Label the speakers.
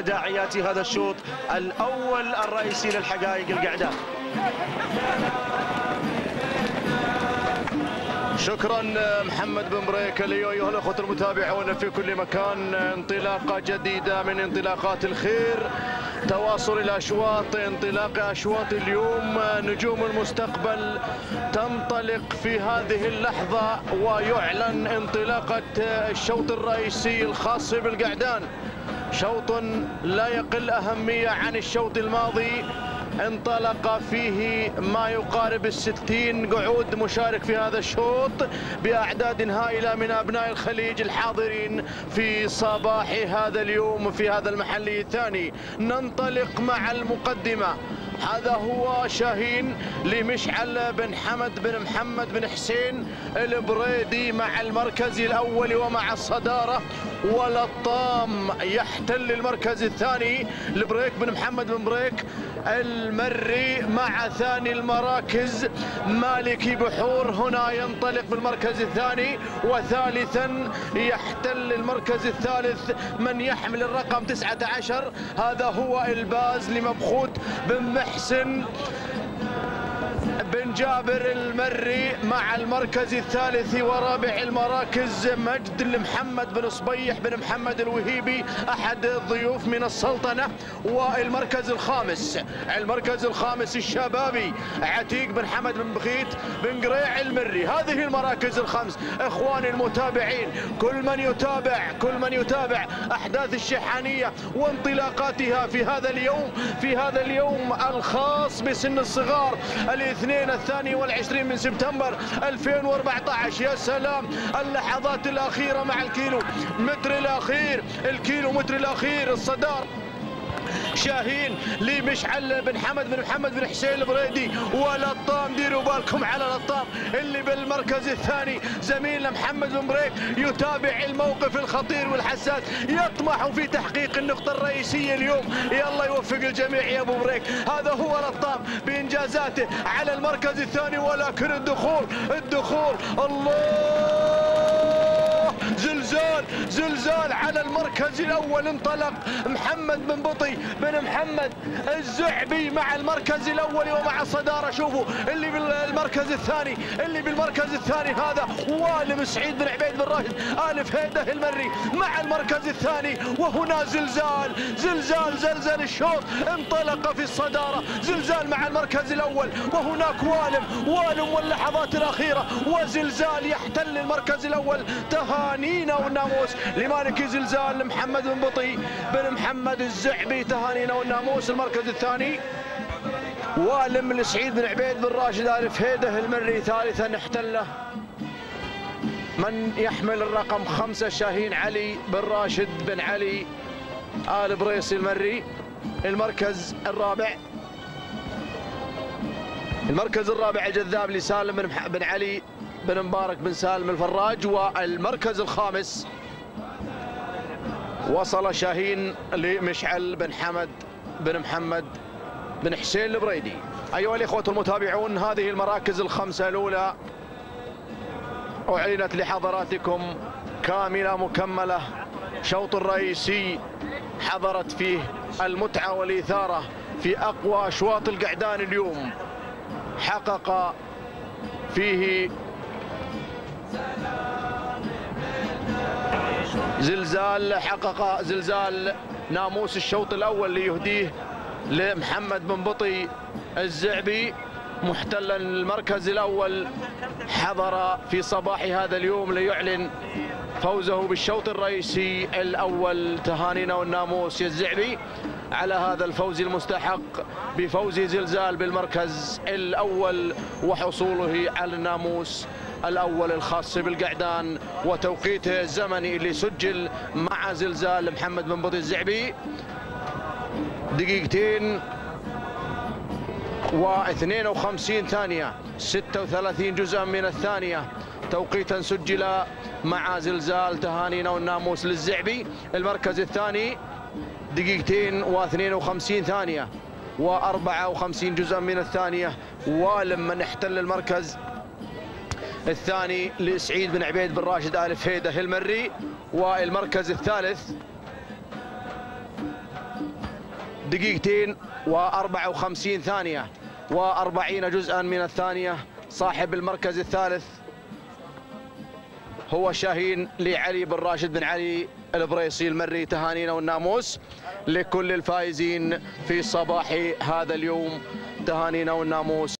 Speaker 1: تداعيات هذا الشوط الأول الرئيسي للحقائق القعدة. شكرا محمد بن بريك أيها الأخوة المتابعون في كل مكان انطلاقة جديدة من انطلاقات الخير. تواصل الأشواط انطلاق أشواط اليوم. نجوم المستقبل تنطلق في هذه اللحظة ويعلن انطلاقة الشوط الرئيسي الخاص بالقعدان. شوط لا يقل أهمية عن الشوط الماضي. انطلق فيه ما يقارب الستين قعود مشارك في هذا الشوط بأعداد هائلة من أبناء الخليج الحاضرين في صباح هذا اليوم في هذا المحلي الثاني. ننطلق مع المقدمة. هذا هو شاهين لمشعل بن حمد بن محمد بن حسين البريدي مع المركز الأول ومع الصدارة ولطام يحتل المركز الثاني البريك بن محمد بن بريك. المري مع ثاني المراكز. مالكي بحور هنا ينطلق بالمركز الثاني وثالثا يحتل المركز الثالث من يحمل الرقم 19 هذا هو الباز لمبخوت بن محسن. بن جابر المري مع المركز الثالث ورابع المراكز مجد لمحمد بن صبيح بن محمد الوهيبي أحد الضيوف من السلطنة والمركز الخامس المركز الخامس الشبابي عتيق بن حمد بن بخيت بن قريع المري. هذه المراكز الخمس إخواني المتابعين كل من يتابع كل من يتابع أحداث الشحانية وانطلاقاتها في هذا اليوم في هذا اليوم الخاص بسن الصغار الاثنين الثاني والعشرين من سبتمبر 2014 يا سلام اللحظات الأخيرة مع الكيلو. متر الأخير الكيلو متر الأخير الصدار شاهين لمشعل بن حمد بن محمد بن حسين البريدي. ولطام ديروا بالكم على لطام اللي بالمركز الثاني زميلنا محمد بن بريك يتابع الموقف الخطير والحساس. يطمح في تحقيق النقطة الرئيسية اليوم. يلا يوفق الجميع يا أبو بريك هذا هو لطام بإنجازاته على المركز الثاني. ولكن الدخول الدخول الله! زلزال زلزال على المركز الأول انطلق محمد بن بطي بن محمد الزعبي مع المركز الأول ومع الصدارة. شوفوا اللي بالمركز الثاني اللي بالمركز الثاني هذا والم سعيد بن عبيد بن راشد آلف هيده المري مع المركز الثاني وهنا زلزال زلزال زلزال الشوط انطلق في الصدارة زلزال مع المركز الأول وهناك والم والم واللحظات الأخيرة وزلزال يحتل المركز الأول تهانينا والناموس لمالك زلزال محمد بن بطي بن محمد الزعبي تهانينا والناموس المركز الثاني. والم لسعيد بن عبيد بن راشد آل فهيده المري ثالثا احتله. من يحمل الرقم خمسة شاهين علي بن راشد بن علي آل بريس المري. المركز الرابع. المركز الرابع الجذاب لسالم بن علي بن مبارك بن سالم الفراج والمركز الخامس. وصل شاهين لمشعل بن حمد بن محمد بن حسين البريدي. أيها الإخوة المتابعون هذه المراكز الخمسة الأولى. أعلنت لحضراتكم كاملة مكملة. شوط الرئيسي حضرت فيه المتعة والإثارة في أقوى أشواط القعدان اليوم. حقق فيه زلزال حقق زلزال ناموس الشوط الأول ليهديه لمحمد بن بطي الزعبي. محتلا المركز الأول. حضر في صباح هذا اليوم ليعلن فوزه بالشوط الرئيسي الأول تهانينا والناموس. يا الزعبي على هذا الفوز المستحق بفوز زلزال بالمركز الأول وحصوله على الناموس. الأول الخاص بالقعدان وتوقيته الزمني اللي سجل مع زلزال محمد بن بطي الزعبي. دقيقتين و52 ثانية. 36 جزءا من الثانية. توقيتا سجل مع زلزال تهانينا والناموس للزعبي. المركز الثاني دقيقتين و52 ثانية. و54 جزءا من الثانية. والم من احتل المركز. الثاني لسعيد بن عبيد بن راشد آل فهيدة المري والمركز الثالث. دقيقتين و54 ثانية و40 جزءا من الثانية. صاحب المركز الثالث هو شاهين لعلي بن راشد بن علي البريصي المري تهانينا والناموس لكل الفائزين في صباح هذا اليوم تهانينا والناموس.